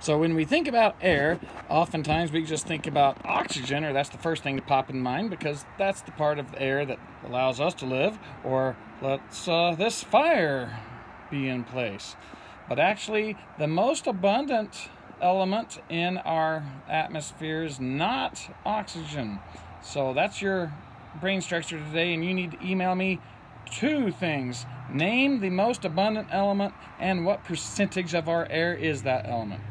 So when we think about air, oftentimes we just think about oxygen, or that's the first thing to pop in mind because that's the part of the air that allows us to live, or lets uh, this fire be in place. But actually, the most abundant element in our atmosphere is not oxygen. So that's your brain structure today, and you need to email me two things. Name the most abundant element and what percentage of our air is that element.